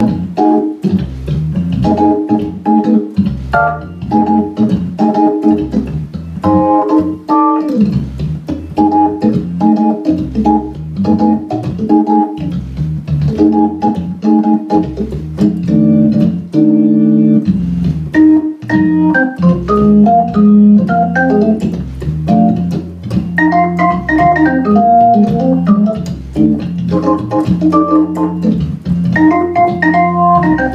you